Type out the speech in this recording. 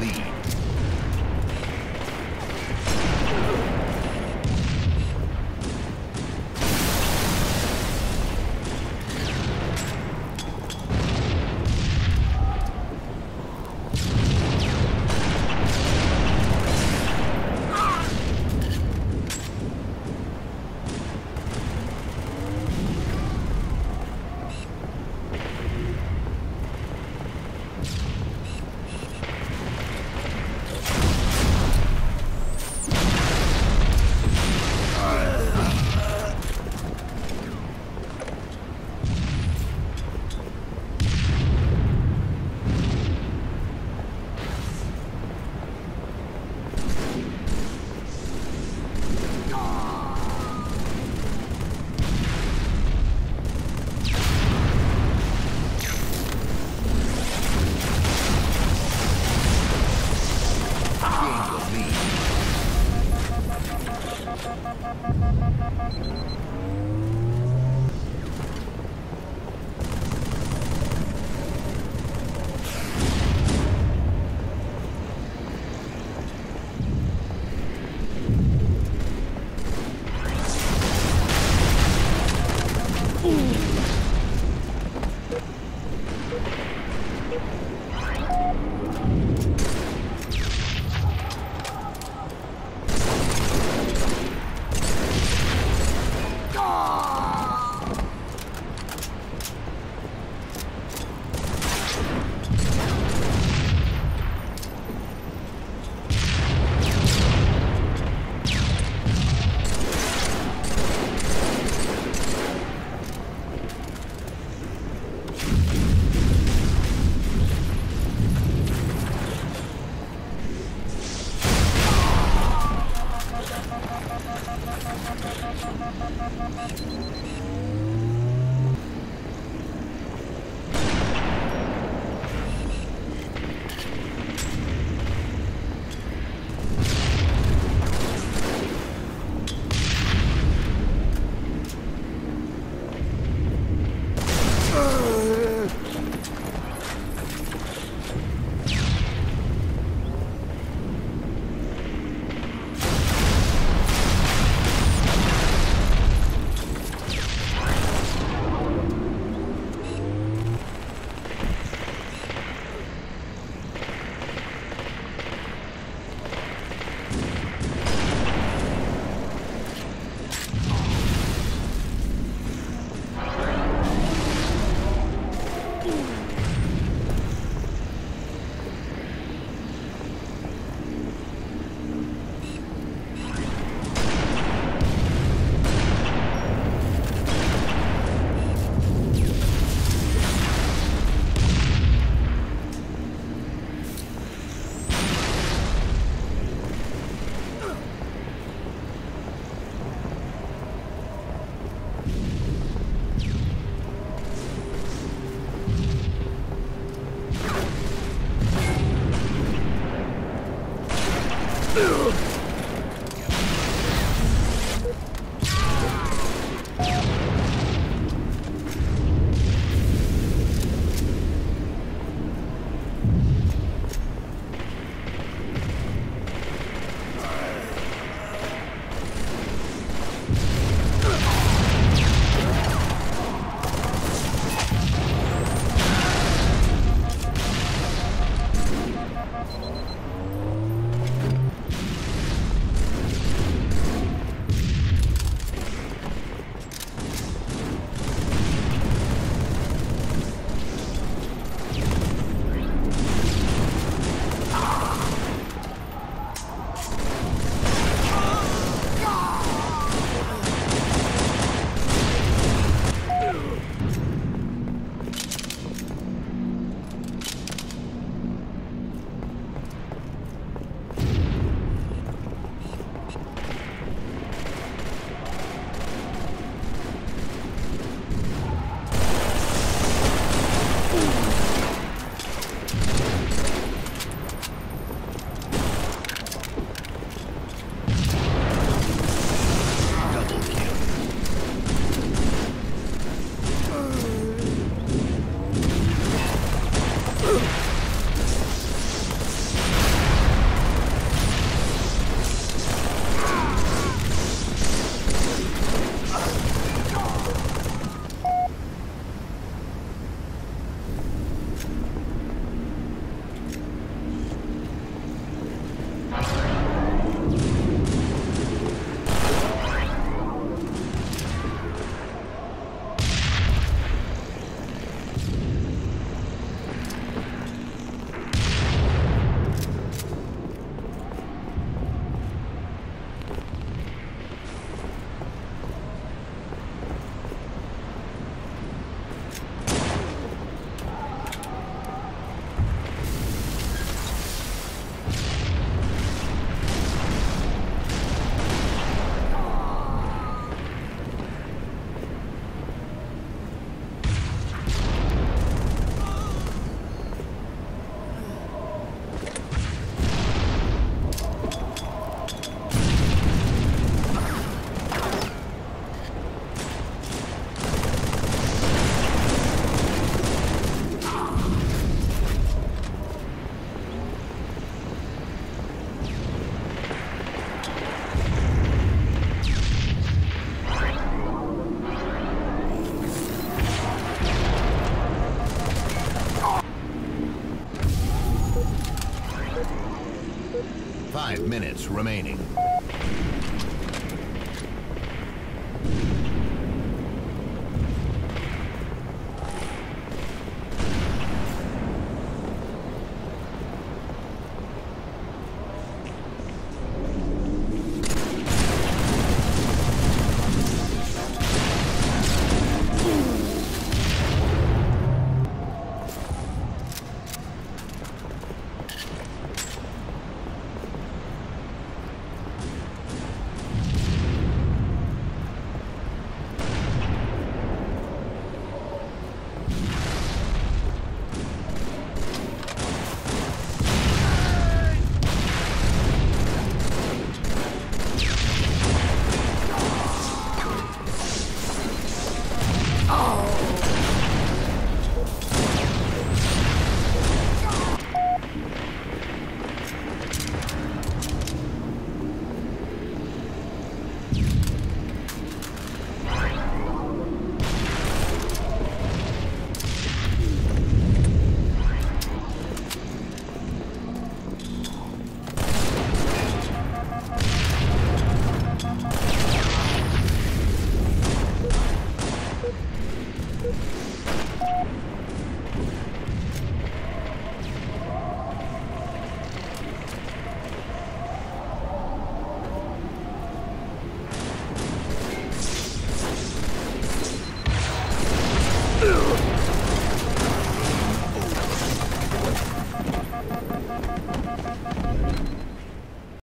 lead. Minutes remaining.